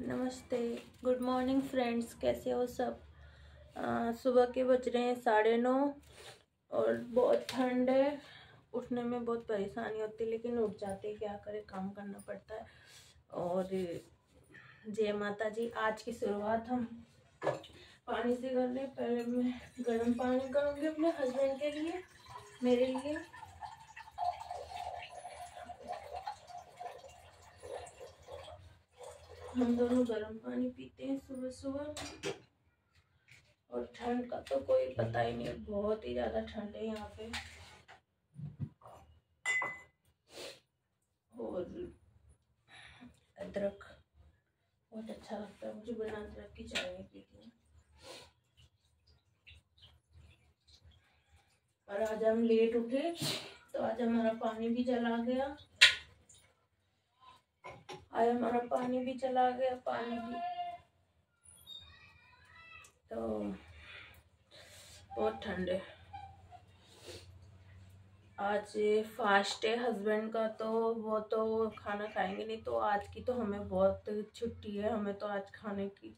नमस्ते। Good morning friends कैसे हो सब? सुबह के बज रहे हैं साढ़े नौ और बहुत ठंड है। उठने में बहुत परेशानी होती है, लेकिन उठ जाते क्या करें? काम करना पड़ता है। और जय माता जी आज की शुरुआत हम पानी से कर रहे पहले मैं गर्म पानी करूँगी अपने हस्बैंड के लिए, मेरे लिए। हम दोनों गर्म पानी पीते हैं सुबह सुबह और ठंड का तो कोई पता ही नहीं, बहुत ही ज़्यादा ठंड है यहाँ पे। और अदरक, बहुत अच्छा लगता है, मुझे बिना अदरक की चाय नहीं पीती हूँ। और आज हम लेट उठे तो आज हमारा पानी भी जला गया। आज हमारा पानी भी चला गया पानी भी। तो बहुत ठंड है। आज फास्ट है हस्बैंड का तो वो तो खाना खाएँगे नहीं तो आज की तो हमें बहुत छुट्टी है, हमें तो आज खाने की।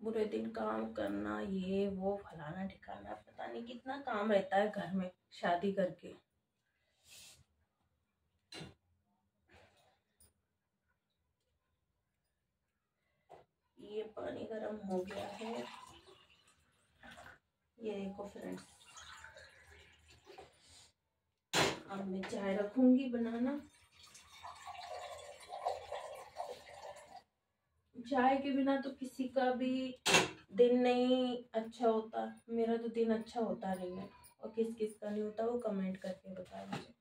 बुरे दिन काम करना, ये वो फलाना ठिकाना, पता नहीं कितना काम रहता है घर में। शादी करके। ये पानी गर्म हो गया है। ये देखो फ्रेंड्स अब मैं चाय रखूँगी बनाना। चाय के बिना तो किसी का भी दिन नहीं अच्छा होता, मेरा तो दिन अच्छा होता नहीं है। और किस किस का नहीं होता वो कमेंट करके बता मुझे।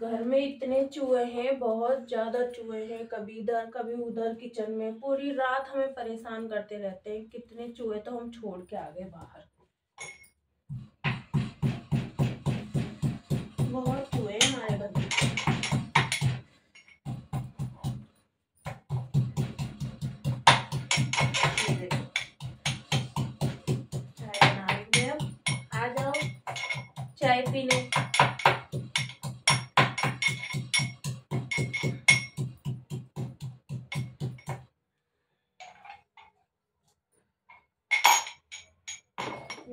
घर में इतने चूहे हैं, बहुत ज़्यादा चूहे हैं, कभी इधर, कभी उधर किचन में। पूरी रात हमें परेशान करते रहते हैं, कितने चूहे तो हम छोड़ के आ गए बाहर।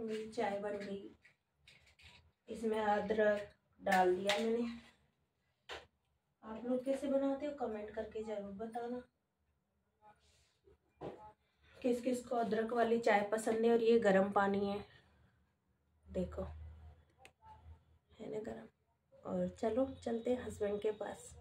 मेरी चाय बन गई। इसमें अदरक डाल दिया मैंने। आप लोग कैसे बनाते हो कमेंट करके ज़रूर बताना। किस किस को अदरक वाली चाय पसंद है और ये गर्म पानी है। देखो, है ना गर्म। और चलो, चलते हैं हस्बैंड के पास।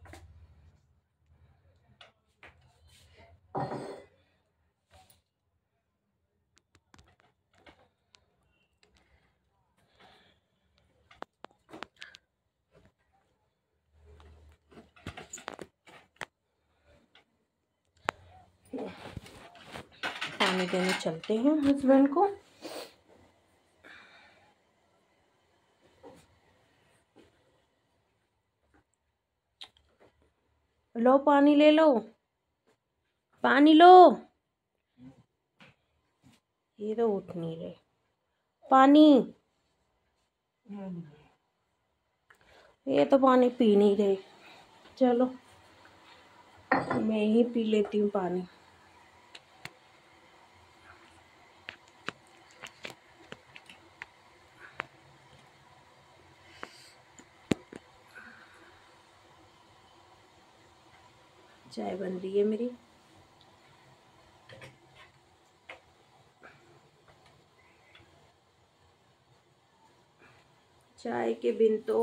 पानी देने चलते हैं हस्बैंड को। लो, पानी ले लो। पानी लो। ये तो उठ नहीं रहे। पानी। ये तो पानी पी नहीं रहे। चलो, मैं ही पी लेती हूँ पानी। चाय बन रही है मेरी। चाय के बिन तो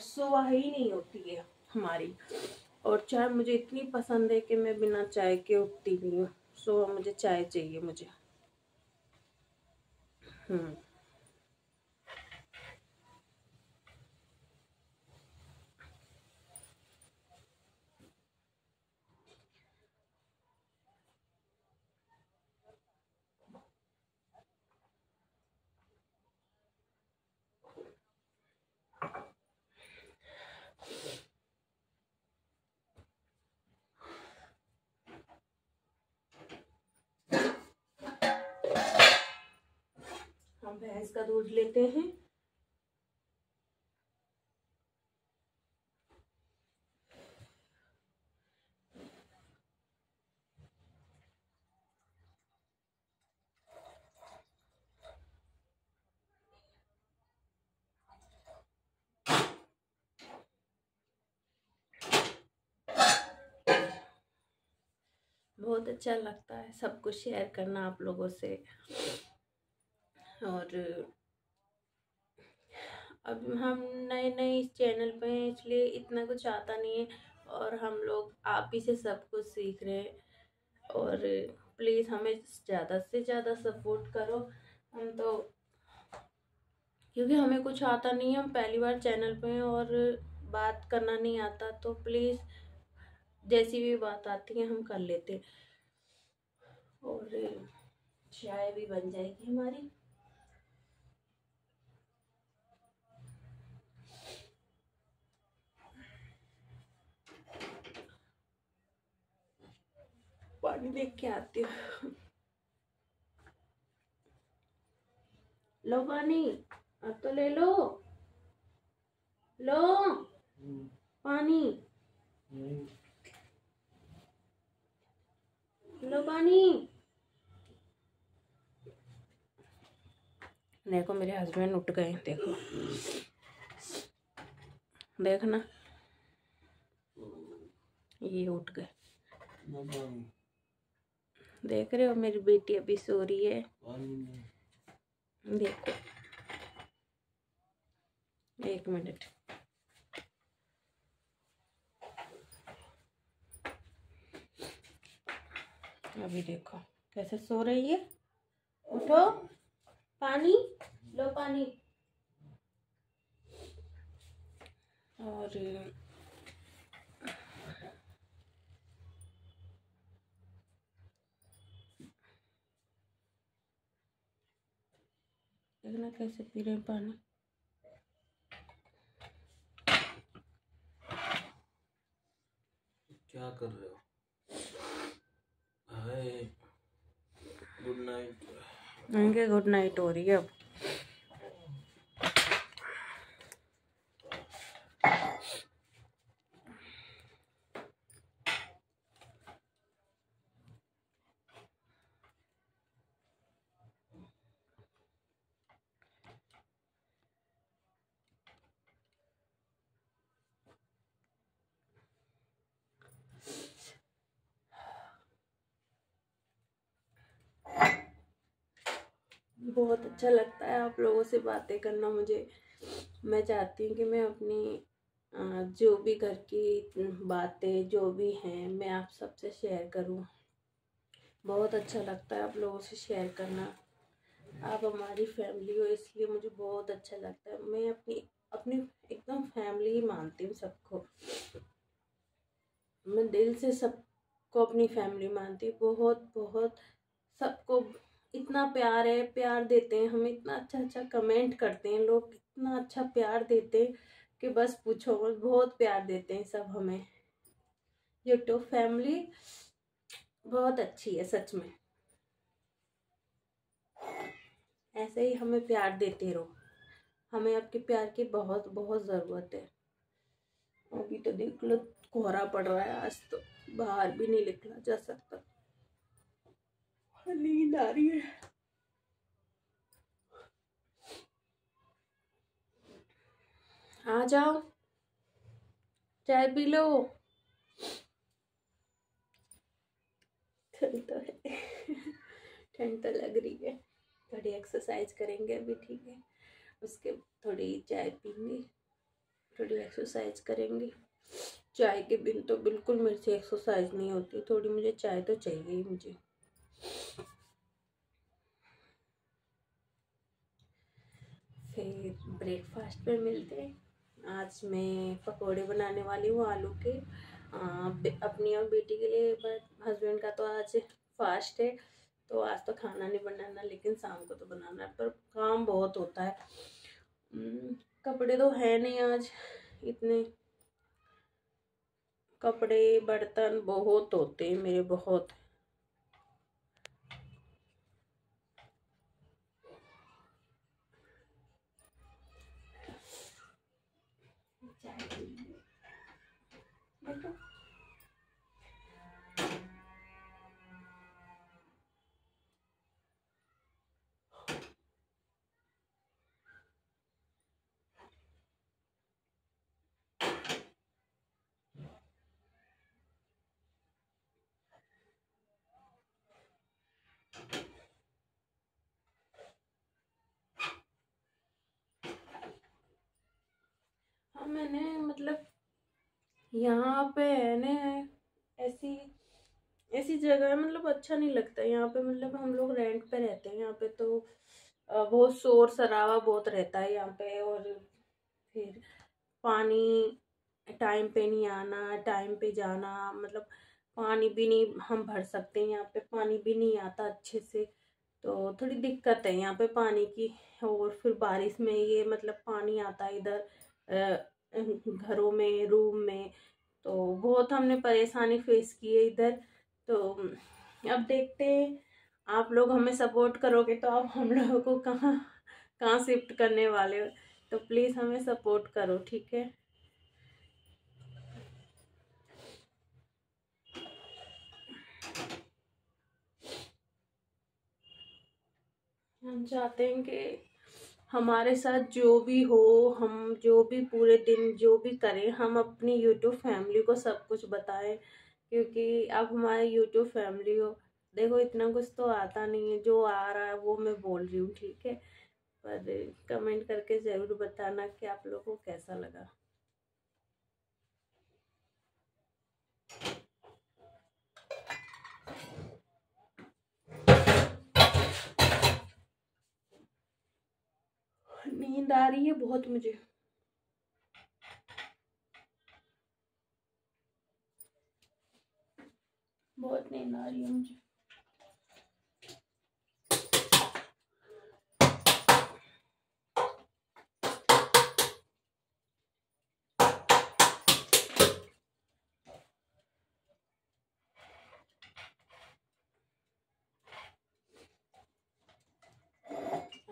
सुबह ही नहीं होती है हमारी। और चाय मुझे इतनी पसंद है कि मैं बिना चाय के उठती नहीं हूँ। सुबह मुझे चाय चाहिए मुझे। हम्म भैंस का दूध लेते हैं। बहुत अच्छा लगता है सब कुछ शेयर करना आप लोगों से। और अब हम नए नए इस चैनल पे हैं, इसलिए इतना कुछ आता नहीं है और हम लोग आप ही से सब कुछ सीख रहे हैं। और प्लीज़ हमें ज़्यादा से ज़्यादा सपोर्ट करो। हम तो क्योंकि हमें कुछ आता नहीं है, हम पहली बार चैनल पे हैं और बात करना नहीं आता तो प्लीज़ जैसी भी बात आती है हम कर लेते और चाय भी बन जाएगी हमारी। पानी देख के आती हूँ। लो पानी, अब तो ले लो। लो, पानी। लो पानी। देखो, मेरे हस्बैंड उठ गए, देखो। देखना। ये उठ गए। देख रहे हो मेरी बेटी अभी सो रही है। देखो। एक मिनट। अभी देखो, कैसे सो रही है? उठो। पानी? लो पानी। और देखना कैसे पी रहे हैं पानी। क्या कर रहे हो? Hi good night good night हो रही है अब। बहुत अच्छा लगता है आप लोगों से बातें करना मुझे। मैं चाहती हूँ कि मैं अपनी जो भी घर की बातें, जो भी हैं, मैं आप सबसे शेयर करूँ। बहुत अच्छा लगता है आप लोगों से शेयर करना। आप हमारी फैमिली हो, इसलिए मुझे बहुत अच्छा लगता है। मैं अपनी अपनी एकदम फैमिली ही मानती हूँ सबको। मैं दिल से सबको अपनी फैमिली मानती हूँ। बहुत बहुत सबको इतना प्यार है, प्यार देते हैं, हमें इतना अच्छा अच्छा कमेंट करते हैं, लोग इतना अच्छा प्यार देते हैं कि बस पूछो बस बहुत प्यार देते हैं सब हमें। यूट्यूब फैमिली बहुत अच्छी है सच में। ऐसे ही हमें प्यार देते रहो। हमें आपके प्यार की बहुत बहुत ज़रूरत है। अभी तो देख लो, कोहरा पड़ रहा है, आज तो बाहर भी नहीं निकला जा सकता। नींद आ रही है। आ जाओ, चाय पी लो। ठंड तो है। ठंड तो लग रही है। थोड़ी एक्सरसाइज करेंगे अभी, ठीक है। उसके थोड़ी चाय पीएँगे थोड़ी एक्सरसाइज करेंगे। चाय के बिन तो बिल्कुल मेरे से एक्सरसाइज नहीं होती। थोड़ी मुझे चाय तो चाहिए ही मुझे। फिर ब्रेकफास्ट पे मिलते हैं। आज मैं पकोड़े बनाने वाली हूँ आलू के। आ, अपनी और बेटी के लिए बट हस्बैंड का तो आज फास्ट है तो आज तो खाना नहीं बनाना लेकिन शाम को तो बनाना है पर काम बहुत होता है। कपड़े तो है नहीं आज इतने। कपड़े बर्तन बहुत होते हैं मेरे बहुत देखो हाँ मैंने मतलब यहाँ पे है ना, ऐसी ऐसी जगह है मतलब अच्छा नहीं लगता। यहाँ पे मतलब हम लोग रेंट पे रहते हैं, यहाँ पे तो बहुत शोर शराबा बहुत रहता है यहाँ पे और फिर पानी टाइम पे नहीं आना टाइम पे जाना मतलब पानी भी नहीं हम भर सकते हैं यहाँ पे, पानी भी नहीं आता अच्छे से। तो थोड़ी दिक्कत है यहाँ पे पानी की और फिर बारिश में ये मतलब पानी आता है इधर घरों में, रूम में तो बहुत हमने परेशानी फेस की है इधर। तो अब देखते हैं, आप लोग हमें सपोर्ट करोगे तो आप हम लोगों को कहाँ कहाँ शिफ्ट करने वाले हो? तो प्लीज़ हमें सपोर्ट करो, ठीक है? हम चाहते हैं कि हमारे साथ जो भी हो, हम जो भी पूरे दिन जो भी करें, हम अपनी यूट्यूब फैमिली को सब कुछ बताएँ, क्योंकि आप हमारे यूट्यूब फैमिली हो। देखो, इतना कुछ तो आता नहीं है, जो आ रहा है वो मैं बोल रही हूँ, ठीक है? पर कमेंट करके ज़रूर बताना कि आप लोगों को कैसा लगा। नींद आ रही है बहुत मुझे। बहुत नींद आ रही है मुझे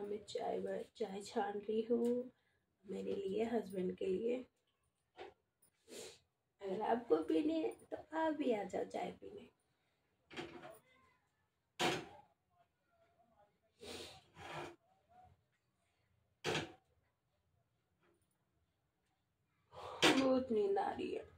मैं चाय चाय छान रही हूँ मेरे लिए हस्बैंड के लिए। अगर आपको पीने तो आप भी आ जाओ चाय पीने। बहुत नींद आ रही है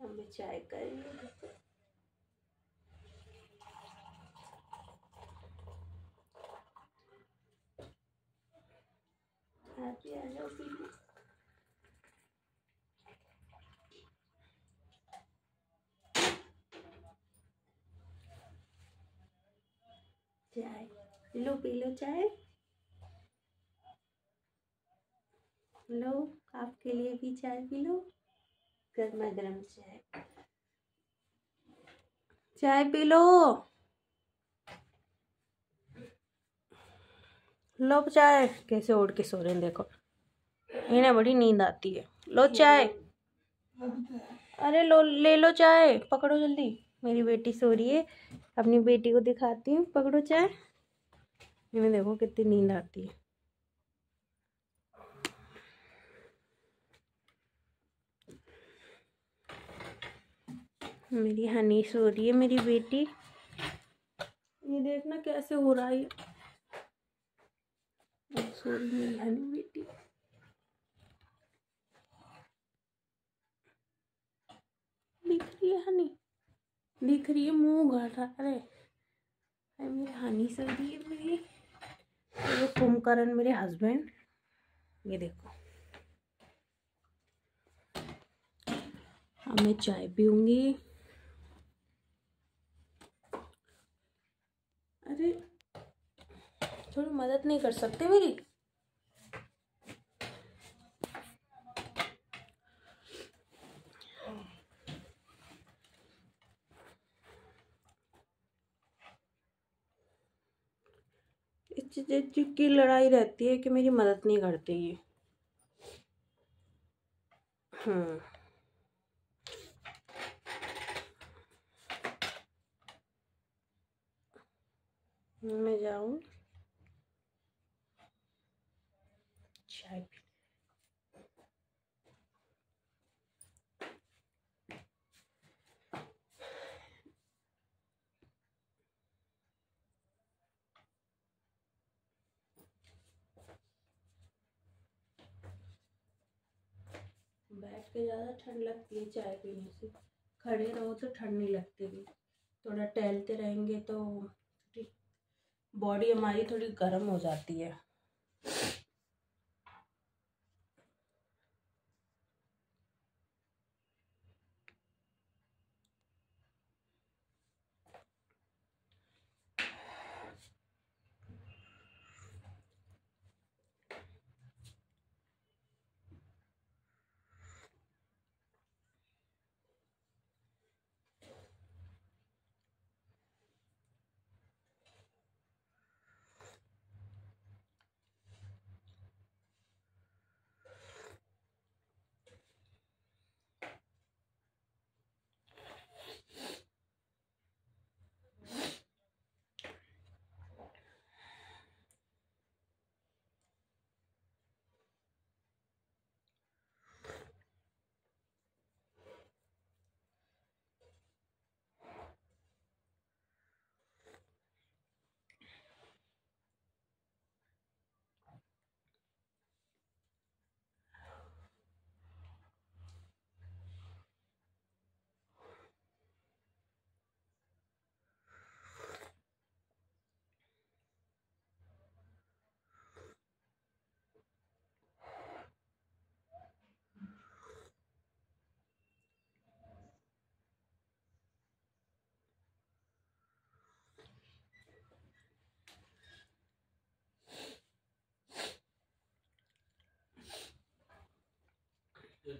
मैं चाय कर पी चाय। लो, पी लो चाय। लो, आपके लिए भी चाय पी लो। गर्मा गर्म चाय चाय पी लो। लो चाय। कैसे उड़ के सो रहे हैं देखो। इन्हें बड़ी नींद आती है। लो चाय। अरे लो ले लो चाय। पकड़ो जल्दी। मेरी बेटी सो रही है। अपनी बेटी को दिखाती हूँ। पकड़ो चाय। इन्हें देखो कितनी नींद आती है। मेरी हनी सो रही है, मेरी बेटी। ये देखना कैसे हो रहा है सो रही मेरी हनी बेटी। दिख रही है हनी? दिख रही है, मुँह गड़ रहा अरे, मेरी हनी सो रही है मेरी। ये कुंभकर्ण मेरे हस्बैंड। ये देखो। अब मैं चाय पीऊँगी। थोड़ी मदद नहीं कर सकते मेरी। की लड़ाई रहती है कि मेरी मदद नहीं करते ये। हम्म। मैं जाऊँ। बैठ के ज़्यादा ठंड लगती है चाय पीने से। खड़े रहो तो ठंड नहीं लगती थोड़ा टहलते रहेंगे तो बॉडी हमारी थोड़ी गर्म हो जाती है।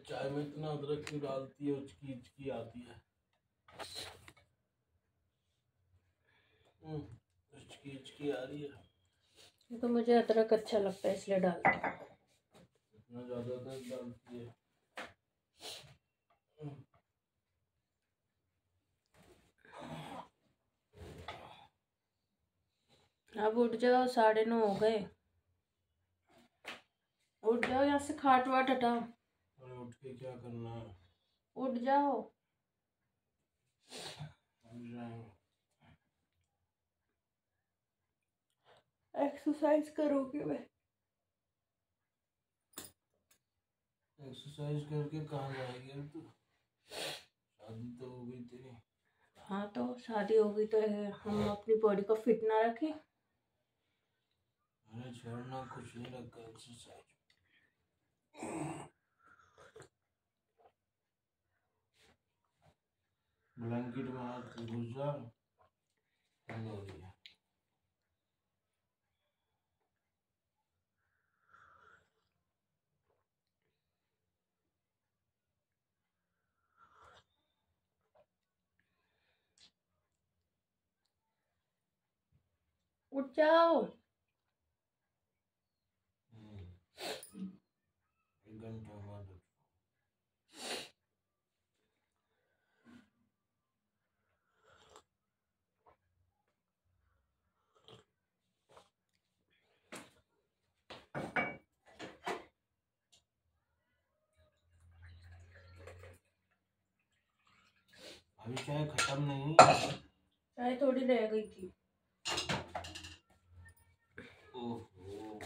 चाय में इतना अदरक क्यों डालती है उचकी उचकी आती है? हम्म, उचकी उचकी आ रही है। तो मुझे अदरक अच्छा लगता है इसलिए डालती हूँ। इतना ज़्यादा अदरक डालती है। हम्म, अब उठ जाओ साढ़े नौ हो गए। उठ जाओ यहाँ से खाट वाट हटाओ। उठ के क्या करना है? उठ जाओ। एक्सरसाइज करोगे मैं? एक्सरसाइज करके कहाँ जाएगी अब तू? शादी तो हो गई तेरी। हाँ तो शादी हो गई तो हम अपनी बॉडी को फिट ना रखें। अरे छोड़ना कुछ नहीं रखा एक्सरसाइज ब्लैंकेट हाथ घुस जा ठंड हो रही है उठ जाओ हम्म। एक घंटा बाद अभी चाय खत्म नहीं। चाय थोड़ी रह गई थी। ओहो।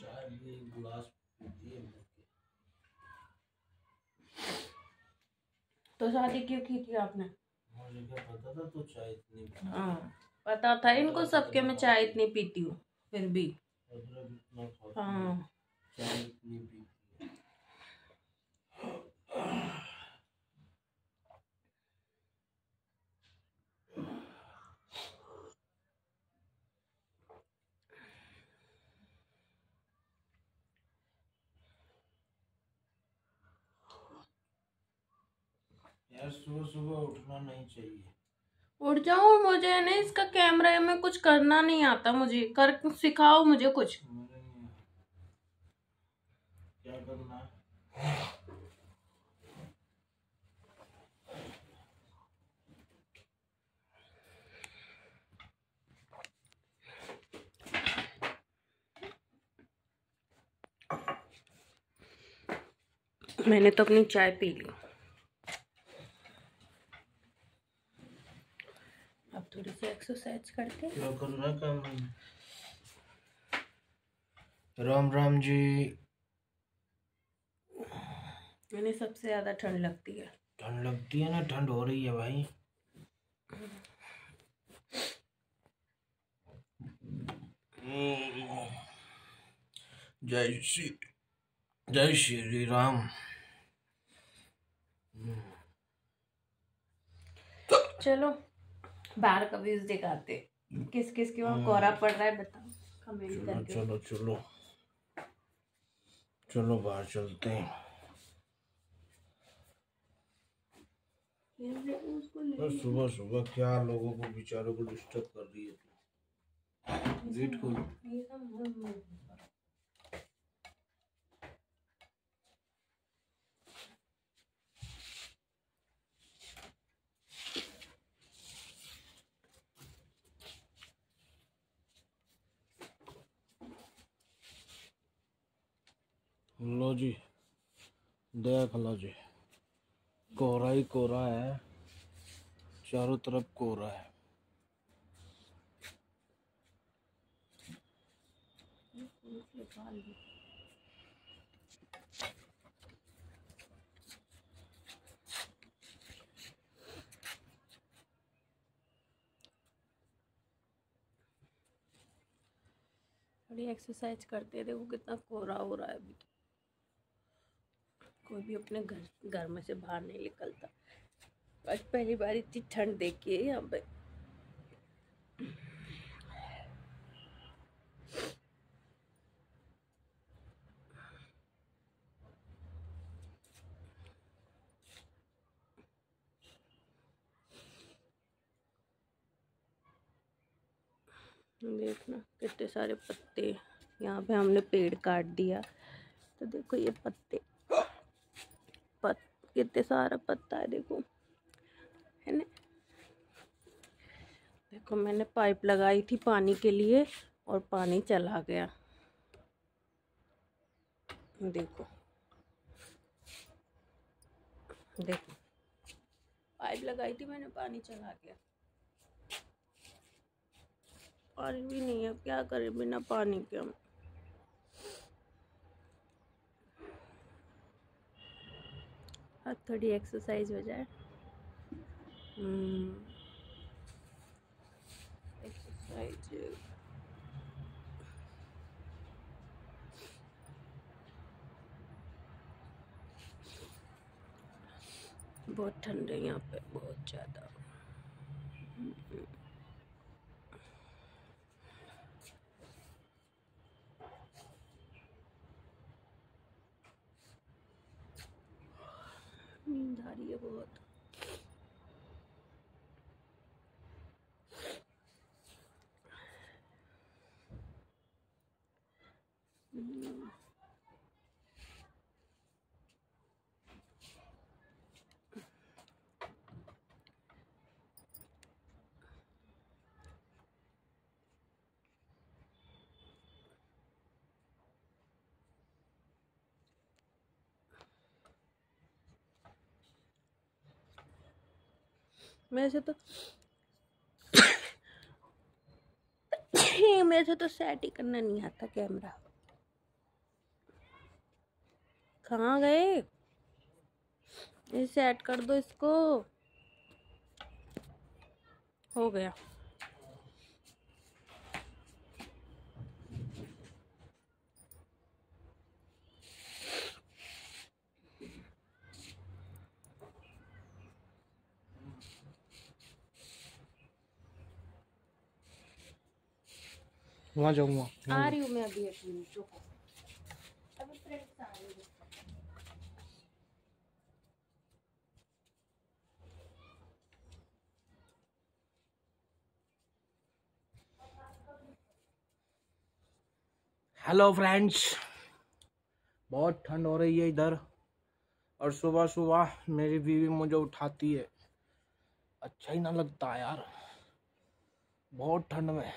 चाय गिलास। तो शादी क्यों की थी आपने? मुझे क्या पता था तू चाय इतनी है। पता था इनको सबके मैं चाय इतनी पीती हूँ फिर भी। है, सुबह सुबह उठना नहीं चाहिए। उठ जाओ मुझे ना इसका कैमरा में कुछ करना नहीं आता मुझे। कर, सिखाओ मुझे कुछ। मैंने तो अपनी चाय पी ली। एक्सरसाइज करते है। राम राम जी। मैंने सबसे ज़्यादा ठंड लगती है। ठंड लगती है ना? ठंड हो रही है भाई। जय श्री जय श्री राम। चलो। बाहर का व्यूज़ दिखाते। किस किस के वहाँ कोहरा पड़ रहा है बताओ कमेंट चलो करके। चलो चलो। चलो बाहर चलते हैं। बस सुबह सुबह क्या लोगों को बेचारों को डिस्टर्ब कर रही है। गेट खोलो लो जी, देख लो जी। कोहरा ही कोहरा है, चारों तरफ़ कोहरा है। एक्सरसाइज करते हैं, देखो कितना कोहरा हो रहा है अभी तो। कोई भी अपने घर घर में से बाहर नहीं निकलता। आज पहली बार इतनी ठंड देखी है यहाँ पे। देखना कितने सारे पत्ते। यहाँ पे हमने पेड़ काट दिया। तो देखो ये पत्ते। पत कितने सारा पत्ता है, देखो। है ना? देखो, मैंने पाइप लगाई थी पानी के लिए और पानी चला गया। देखो। देखो। पाइप लगाई थी मैंने, पानी चला गया। पानी भी नहीं है क्या करें बिना पानी के हम? अब थोड़ी एक्सरसाइज हो जाए। एक्सरसाइज बहुत ठंड है यहाँ पे बहुत ज़्यादा। नींद आ रही है बहुत हम्म। मेरे से तो मेरे से तो सेट ही करना नहीं आता कैमरा कहाँ गए? सेट कर दो इसको। हो गया। वहाँ जाऊँगा। आ रही हूँ मैं अभी एक मिनट रुको। अभी फ्रेंड्स आ रही हैं। हेलो फ्रेंड्स बहुत ठंड हो रही है इधर और सुबह सुबह मेरी बीवी मुझे उठाती है। अच्छा ही ना लगता यार। बहुत ठंड में।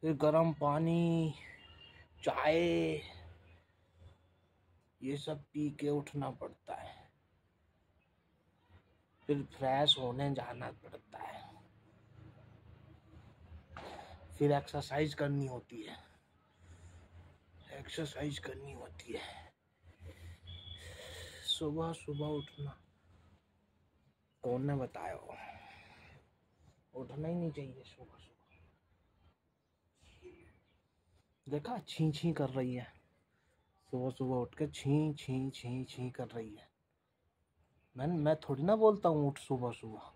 फिर गर्म पानी, चाय, ये सब पी के उठना पड़ता है। फिर फ्रेश होने जाना पड़ता है। फिर एक्सरसाइज करनी होती है। एक्सरसाइज करनी होती है। सुबह सुबह उठना। कौन ने बताया? उठना ही नहीं चाहिए सुबह सुबह देखा, छी छी कर रही है। सुबह सुबह उठ के छी छी छी छी कर रही है। मैं मैं थोड़ी ना बोलता हूँ, उठ सुबह सुबह।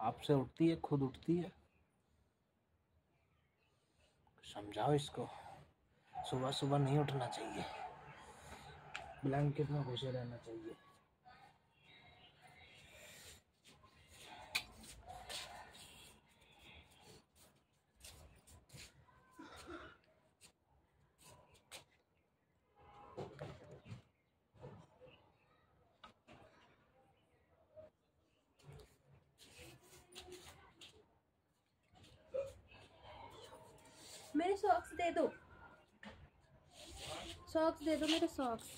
आपसे उठती है, खुद उठती है। समझाओ इसको। सुबह सुबह नहीं उठना चाहिए। ब्लैंकेट में घुसे रहना चाहिए मेरे सॉक्स दे। सॉक्स दे दो मेरे सॉक्स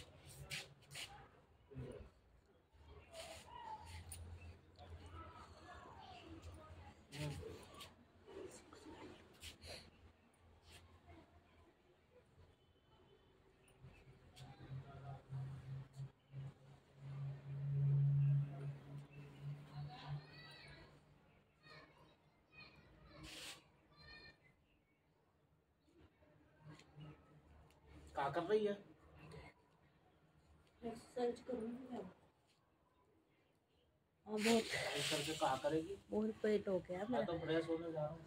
क्या कर रही है। एक्सरसाइज करूँगी मैं हाँ बहुत। करके क्या करेगी? बहुत पेट हो गया मैं मेरा। तो फ्रेश होने जा रहा हूँ।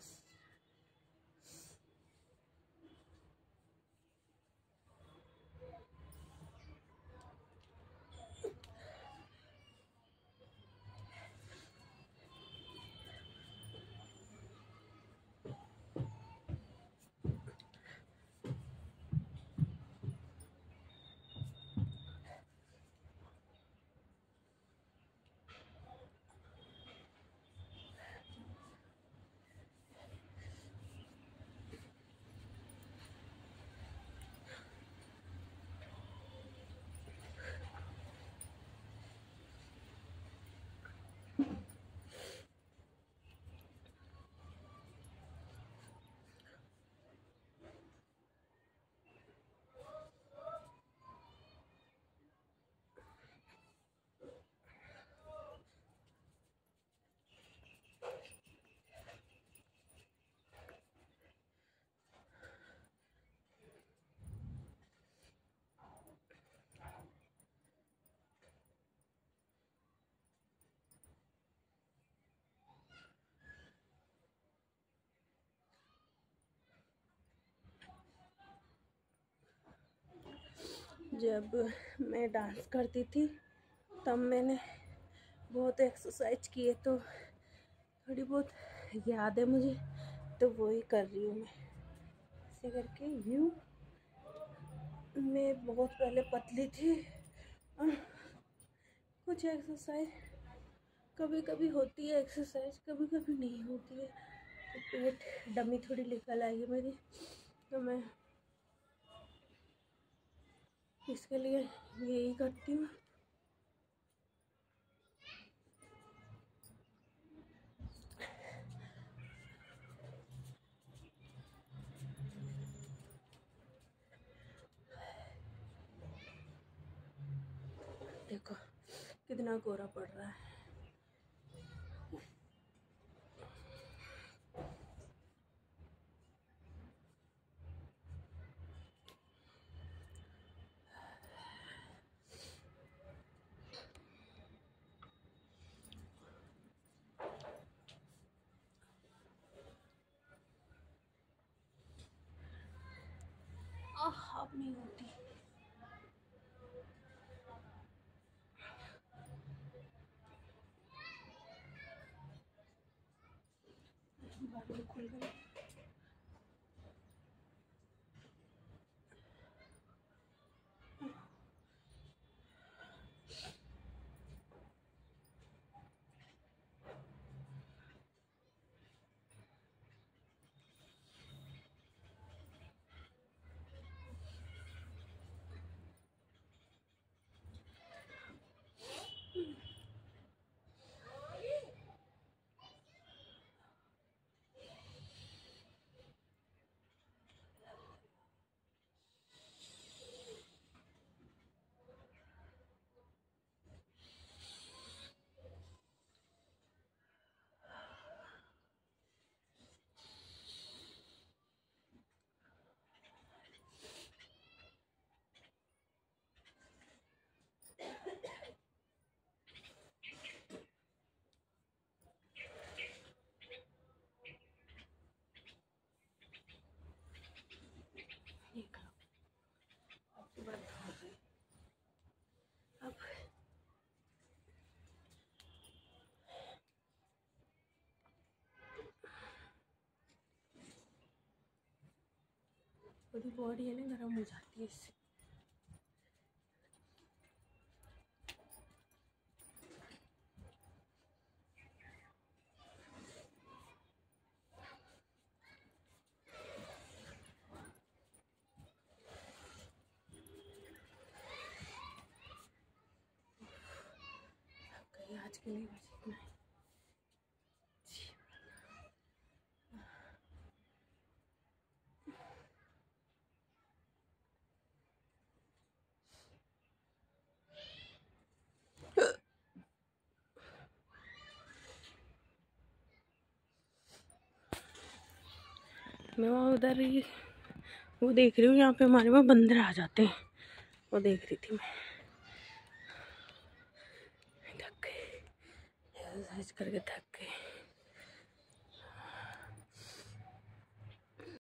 जब मैं डांस करती थी, तब मैंने बहुत एक्सरसाइज किए तो थोड़ी बहुत याद है मुझे तो वही कर रही हूँ मैं। ऐसे करके यूँ मैं बहुत पहले पतली थी कुछ एक्सरसाइज कभी कभी होती है एक्सरसाइज कभी कभी नहीं होती है। तो पेट डमी थोड़ी निकल आई है मेरी तो मैं इसके लिए यही करती हूँ। देखो कितना गोरा पड़ रहा है आह अब नहीं होती बाल खुल पूरी बॉडी है ना गर्म हो जाती है इससे आज के लिए बस इतना ही मैं वहाँ उधर ही, वो देख रही हूँ यहाँ पे हमारे वहाँ बंदर आ जाते हैं। वो देख रही थी मैं। थक गए करके थक